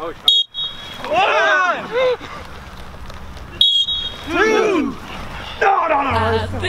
Oh, One! Two! No, no, no! I've